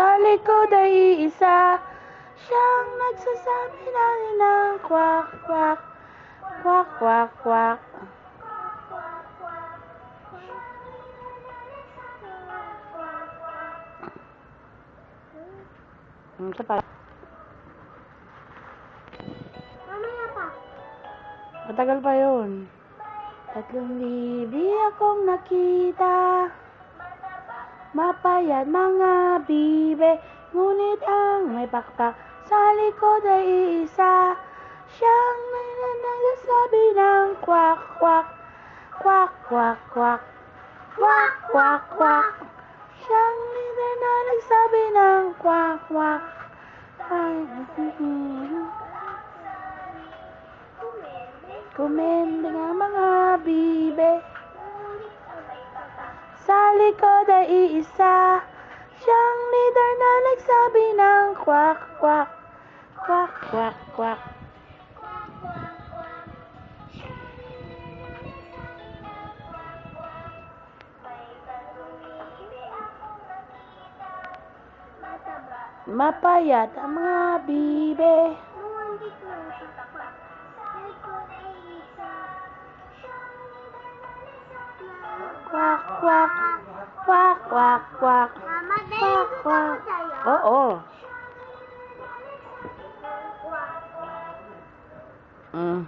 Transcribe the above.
Sa likod ay isa Siyang nagsasabi na rin ng kwak, kwak Kwak, kwak, kwak isa pa. Mamaya pa. Matagal pa yun. Tatlong libi akong nakita Mapayat mga bibe Ngunit ang may pakpak Sa likod ay isa Siyang may nagsasabi ng kwak kwak Kwak kwak kwak Kwak kwak kwak. Siyang leader na nagsabi ng kwak kwak. Ay, Kumende nga mga bibe likod ay iisa. Siyang leader na nagsabi ng kwak kwak Kwak kwak kwak. Mapayat ang mga bibe Ngunit ng pakpak. Likod ay isa. Kwak kwak Kwak kwak kwak Mama, Kwak dahil kwak ko sa'yo. Oo Mm.